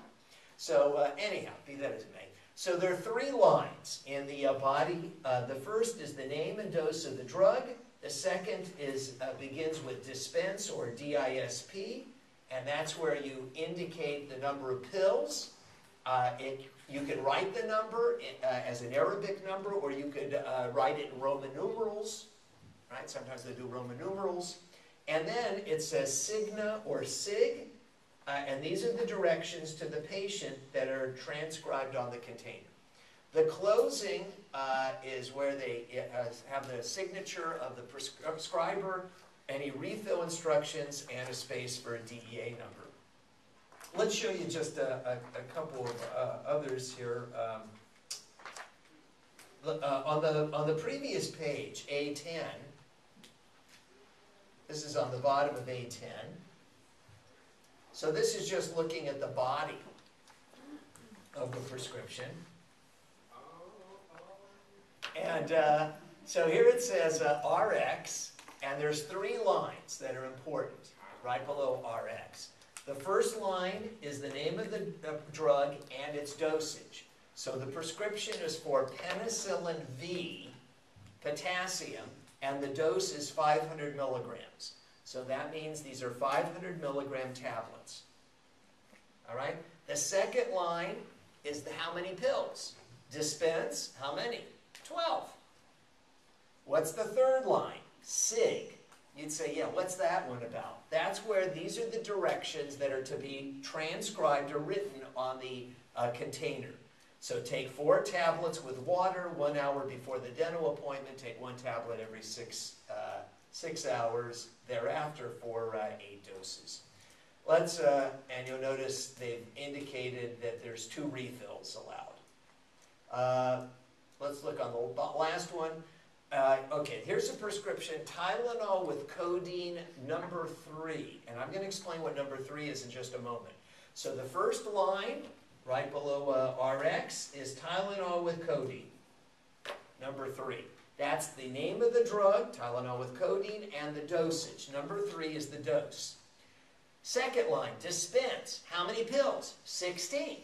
So uh, anyhow, be that as it may. So there are three lines in the uh, body. Uh, the first is the name and dose of the drug. The second is uh, begins with dispense or DISP, and that's where you indicate the number of pills. Uh, it you can write the number uh, as an Arabic number, or you could uh, write it in Roman numerals. Right? Sometimes they do Roman numerals. And then it says signa or Sig, uh, and these are the directions to the patient that are transcribed on the container. The closing uh, is where they uh, have the signature of the prescriber, any refill instructions, and a space for a DEA number. Let's show you just a, a, a couple of uh, others here. Um, uh, on the on the previous page, A10. This is on the bottom of A10. So this is just looking at the body of the prescription. And uh, so here it says uh, RX, and there's three lines that are important right below RX. The first line is the name of the drug and its dosage. So the prescription is for penicillin V, potassium, and the dose is 500 milligrams. So that means these are 500 milligram tablets. All right? The second line is the how many pills. Dispense, how many? 12. What's the third line? SIG. You'd say, yeah, what's that one about? That's where these are the directions that are to be transcribed or written on the uh, container. So take four tablets with water one hour before the dental appointment. Take one tablet every six, uh, six hours thereafter for uh, eight doses. Let's, uh, and you'll notice they've indicated that there's two refills allowed. Let's look on the last one. Uh, okay, here's a prescription, Tylenol with codeine number three. And I'm going to explain what number three is in just a moment. So the first line, right below uh, RX, is Tylenol with codeine, number three. That's the name of the drug, Tylenol with codeine, and the dosage. Number three is the dose. Second line, dispense. How many pills? 16.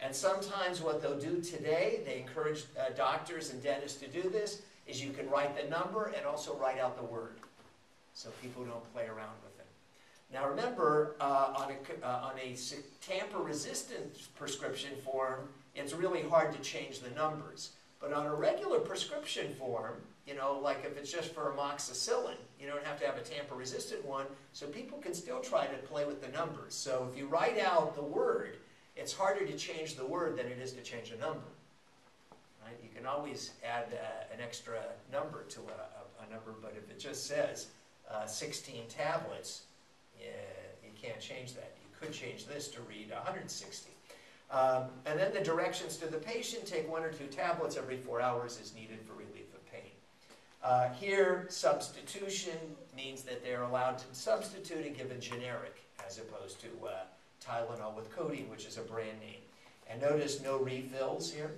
And sometimes what they'll do today, they encourage uh, doctors and dentists to do this, is you can write the number and also write out the word so people don't play around with it. Now remember, uh, on a, uh, on a tamper-resistant prescription form, it's really hard to change the numbers. But on a regular prescription form, you know, like if it's just for amoxicillin, you don't have to have a tamper-resistant one, so people can still try to play with the numbers. So if you write out the word, it's harder to change the word than it is to change a number. Right? You can always add uh, an extra number to a, a, number, but if it just says uh, 16 tablets, yeah, you can't change that. You could change this to read 160. Um, and then the directions to the patient, take one or two tablets every four hours is needed for relief of pain. Uh, here, substitution means that they're allowed to substitute and give a generic as opposed to uh, Tylenol with codeine, which is a brand name. And notice no refills here.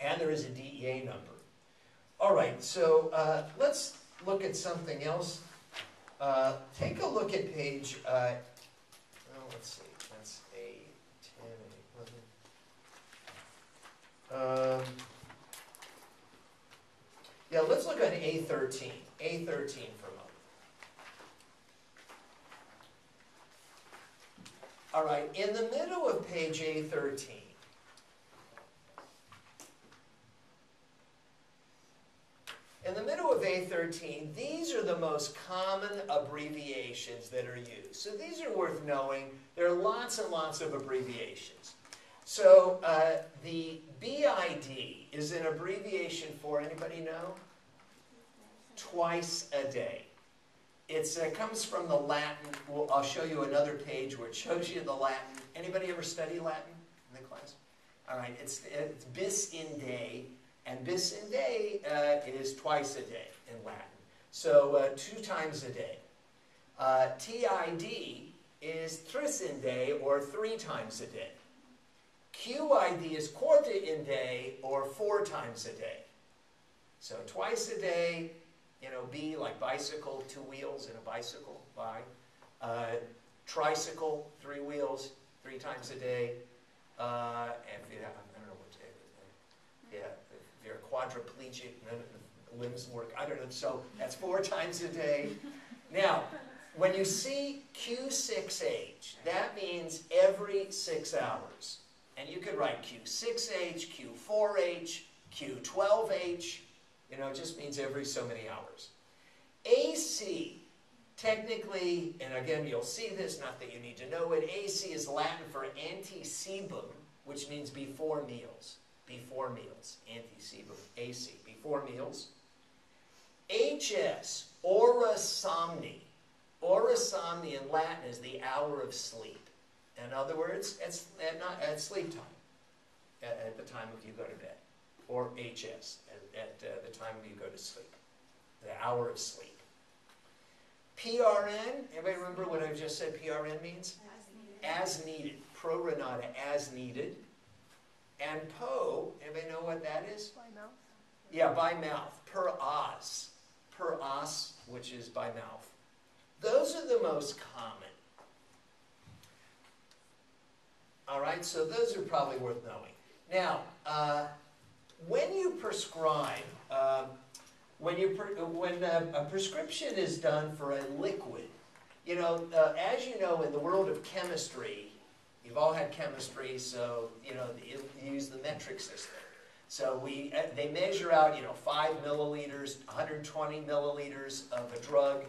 And there is a DEA number. All right, so uh, let's look at something else. Uh, take a look at page, uh, oh, let's see, that's a 10, 11. Um, yeah, let's look at A13. A13 for a moment. All right, in the middle of page A13, In the middle of A13, these are the most common abbreviations that are used. So these are worth knowing. There are lots and lots of abbreviations. So uh, the BID is an abbreviation for, anybody know? Twice a day. It comes from the Latin. I'll show you another page where it shows you the Latin. Anybody ever study Latin in the class? All right, it's, it's bis in day, and bis in day uh, is twice a day in Latin. So uh, two times a day. Uh, TID is tris in day, or three times a day. QID is quarta in day, or four times a day. So twice a day, you know, B like bicycle, two wheels in a bicycle, by. Uh, tricycle, three wheels, three times a day. Uh, and if you have, I don't know what, day yeah, if you're quadriplegic, none of the limbs work, I don't know, so that's four times a day. Now, when you see Q6H, that means every six hours. And you could write Q6H, Q4H, Q12H, you know, it just means every so many hours. AC Technically, and again, you'll see this, not that you need to know it, AC is Latin for ante cibum, which means before meals. Before meals. Ante cibum, AC, before meals. HS, hora somni. Hora somni in Latin is the hour of sleep. In other words, it's at, not, at sleep time, at, at the time of you go to bed. Or HS, at, at uh, the time you go to sleep. The hour of sleep. PRN, everybody remember what I just said PRN means? As needed. Pro re nata, as needed. And PO, anybody know what that is? By mouth. Yeah, by mouth. Per os. Per os, which is by mouth. Those are the most common. All right, so those are probably worth knowing. Now, uh, when you prescribe, um, when, you pre- when a, a prescription is done for a liquid, you know, uh, as you know, in the world of chemistry, you've all had chemistry, so you know you, use the metric system. So we, uh, they measure out, you know, five milliliters, 120 milliliters of a drug.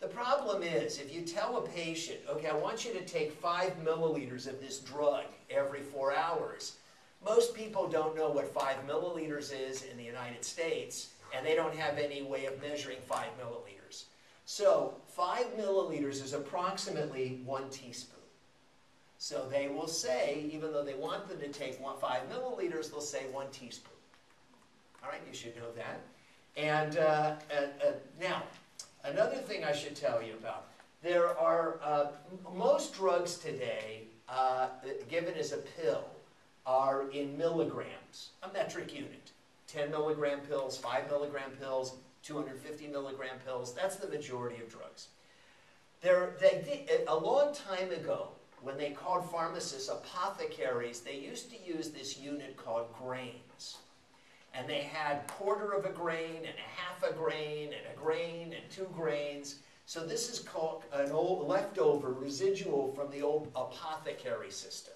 The problem is, if you tell a patient, okay, I want you to take five milliliters of this drug every four hours, most people don't know what five milliliters is in the United States, and they don't have any way of measuring five milliliters. So five milliliters is approximately one teaspoon. So they will say, even though they want them to take one, five milliliters, they'll say one teaspoon. All right, you should know that. And uh, uh, uh, now, another thing I should tell you about. There are, uh, most drugs today, uh, given as a pill, are in milligrams, a metric unit. 10 milligram pills, 5 milligram pills, 250 milligram pills, that's the majority of drugs. There, they did, a long time ago, when they called pharmacists apothecaries, they used to use this unit called grains. And they had quarter of a grain and a half a grain and a grain and two grains. So this is called an old leftover residual from the old apothecary system.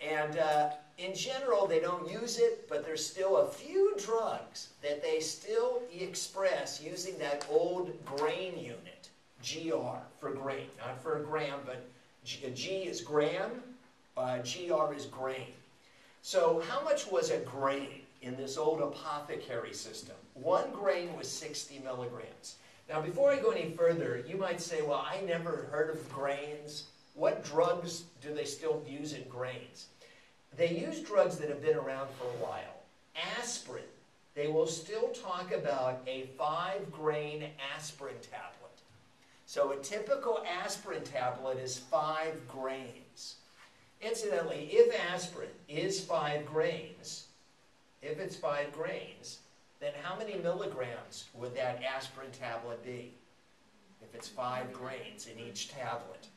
And uh, in general, they don't use it, but there's still a few drugs that they still express using that old grain unit, GR for grain, not for a gram, but G, G is gram, uh, GR is grain. So how much was a grain in this old apothecary system? One grain was 60 milligrams. Now, before I go any further, you might say, well, I never heard of grains. What drugs do they still use in grains? They use drugs that have been around for a while. Aspirin. They will still talk about a five grain aspirin tablet. So a typical aspirin tablet is five grains. Incidentally, if aspirin is five grains, if it's five grains, then how many milligrams would that aspirin tablet be? If it's five grains in each tablet.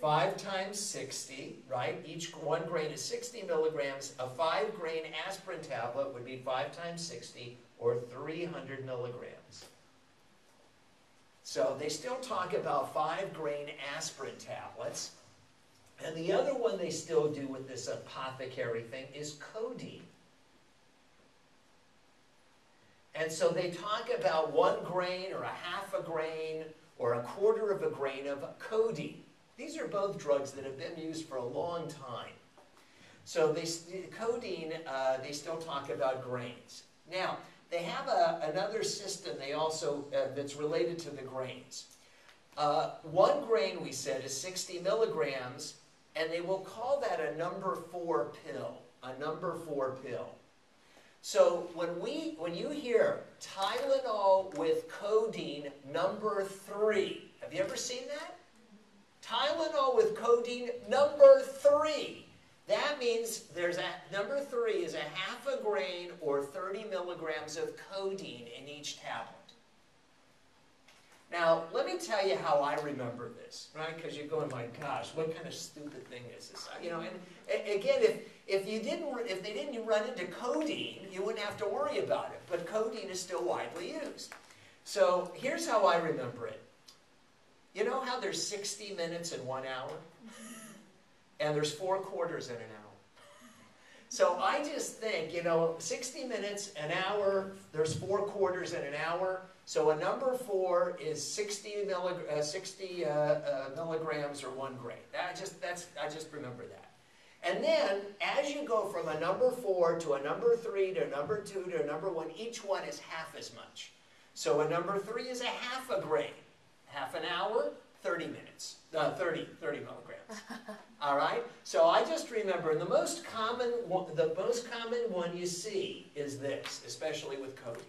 5 times 60, right? Each one grain is 60 milligrams. A 5 grain aspirin tablet would be 5 times 60 or 300 milligrams. So they still talk about 5 grain aspirin tablets. And the other one they still do with this apothecary thing is codeine. And so they talk about one grain or a half a grain or a quarter of a grain of codeine. These are both drugs that have been used for a long time. So they, codeine, uh, they still talk about grains. Now, they have a, another system they also, uh, that's related to the grains. Uh, one grain, we said, is 60 milligrams, and they will call that a number four pill, a number four pill. So when we, when you hear Tylenol with codeine number three, have you ever seen that? Tylenol with codeine number three. That means there's a number three is a half a grain or 30 milligrams of codeine in each tablet. Now, let me tell you how I remember this, right? Because you're going, my gosh, what kind of stupid thing is this? You know, and again, if if you didn't, if they didn't run into codeine, you wouldn't have to worry about it. But codeine is still widely used. So here's how I remember it. You know how there's 60 minutes in one hour? And there's four quarters in an hour. So I just think, you know, 60 minutes, an hour, there's four quarters in an hour. So a number four is 60, millig- uh, 60 uh, uh, milligrams or one grain. I just, that's, I just remember that. And then, as you go from a number four to a number three to a number two to a number one, each one is half as much. So a number three is a half a grain. Half an hour, 30 minutes. Uh, 30, 30 milligrams. All right? So I just remember the most common one, the most common one you see is this, especially with codeine.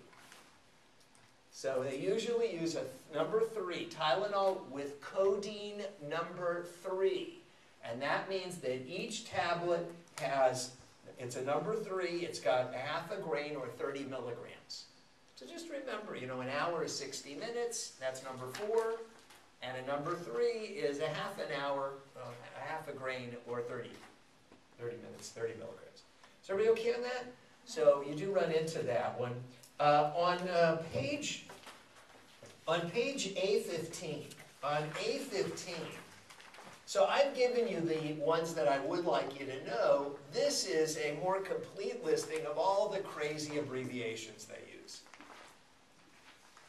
So they usually use a number three, Tylenol with codeine number three. And that means that each tablet has, it's a number three, it's got half a grain or 30 milligrams. So just remember, you know, an hour is 60 minutes, that's number four. And a number three is a half an hour, uh, a half a grain or 30, 30 minutes, 30 milligrams. Is everybody okay on that? So you do run into that one. Uh, on uh, page, on page A15, on A15, so I've given you the ones that I would like you to know. This is a more complete listing of all the crazy abbreviations use.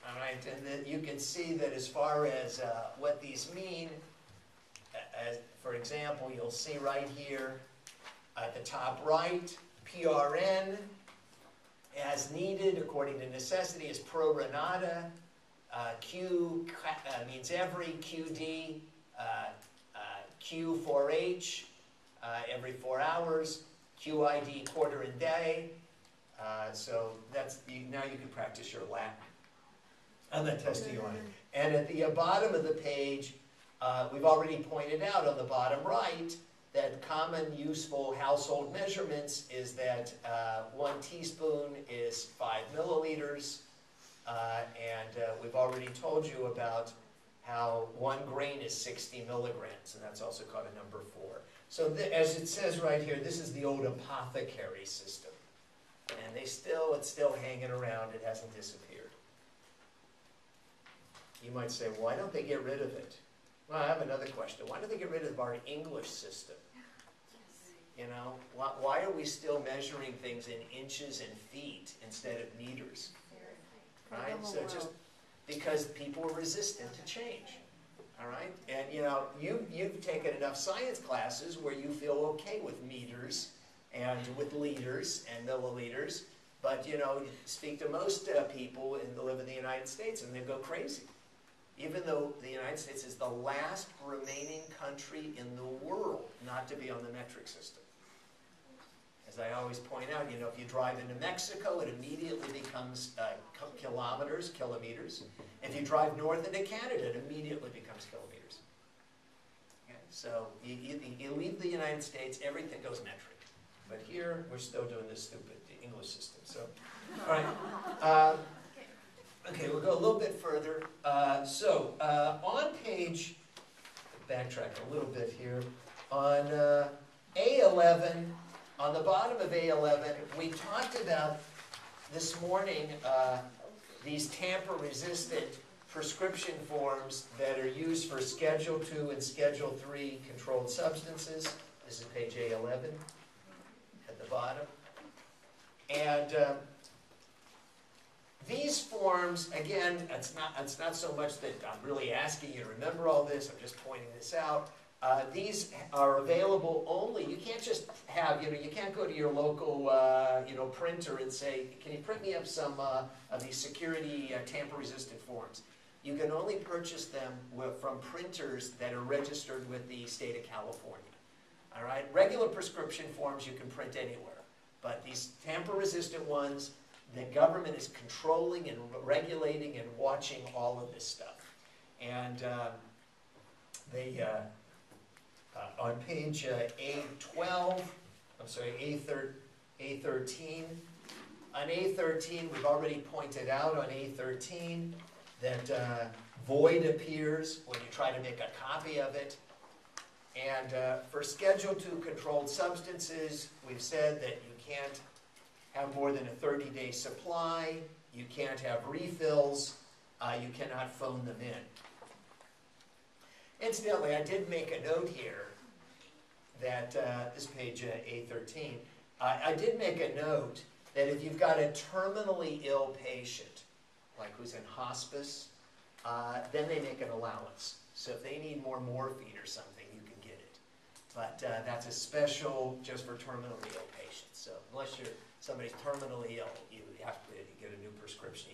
All right, and then you can see that as far as uh, what these mean, as, for example, you'll see right here at the top right, PRN, as needed according to necessity, is pro rata. Uh, Q uh, means every, QD, uh, uh, Q4H, uh, every four hours, QID quarter and day. Uh, so that's, you, now you can practice your Latin. I'm not testing you. And at the bottom of the page, uh, we've already pointed out on the bottom right that common useful household measurements is that uh, one teaspoon is five milliliters. Uh, and uh, we've already told you about how one grain is 60 milligrams, and that's also called a number four. So th- as it says right here, this is the old apothecary system. And they still, it's still hanging around, it hasn't disappeared. You might say, why don't they get rid of it? Well, I have another question. Why don't they get rid of our English system? You know, why, why are we still measuring things in inches and feet instead of meters? Right? So just because people are resistant to change. All right? And you know, you, you've taken enough science classes where you feel okay with meters and with liters and milliliters. But you know, speak to most uh, people in, live in the United States and they go crazy. Even though the United States is the last remaining country in the world not to be on the metric system. As I always point out, you know, if you drive into Mexico, it immediately becomes uh, kilometers, kilometers. If you drive north into Canada, it immediately becomes kilometers. Okay, So you, you, you leave the United States, everything goes metric. But here, we're still doing this stupid English system, so. All right. Uh, Okay, we'll go a little bit further. Uh, So, uh, on page, backtrack a little bit here, on uh, A11, on the bottom of A11, we talked about this morning uh, these tamper-resistant prescription forms that are used for Schedule 2 and Schedule 3 controlled substances. This is page A11 at the bottom. And um, these forms, again, it's not, it's not so much that I'm really asking you to remember all this, I'm just pointing this out. Uh, these are available only, you can't just have, you know, you can't go to your local, uh, you know, printer and say, can you print me up some uh, of these security uh, tamper-resistant forms? You can only purchase them from printers that are registered with the state of California. All right, regular prescription forms you can print anywhere, but these tamper-resistant ones, the government is controlling and regulating and watching all of this stuff. And um, they, uh, uh, on page uh, A12, I'm sorry, A13, A13, on A13, we've already pointed out on A13 that uh, void appears when you try to make a copy of it. And uh, for Schedule II controlled substances, we've said that you can't have more than a 30-day supply, you can't have refills, uh, you cannot phone them in. Incidentally, I did make a note here that, uh, this page uh, A13, I did make a note that if you've got a terminally ill patient, like who's in hospice, uh, then they make an allowance. So if they need more morphine or something, you can get it. But uh, that's a special just for terminally ill patients. So unless you're, somebody's terminally ill, you have to get a new prescription,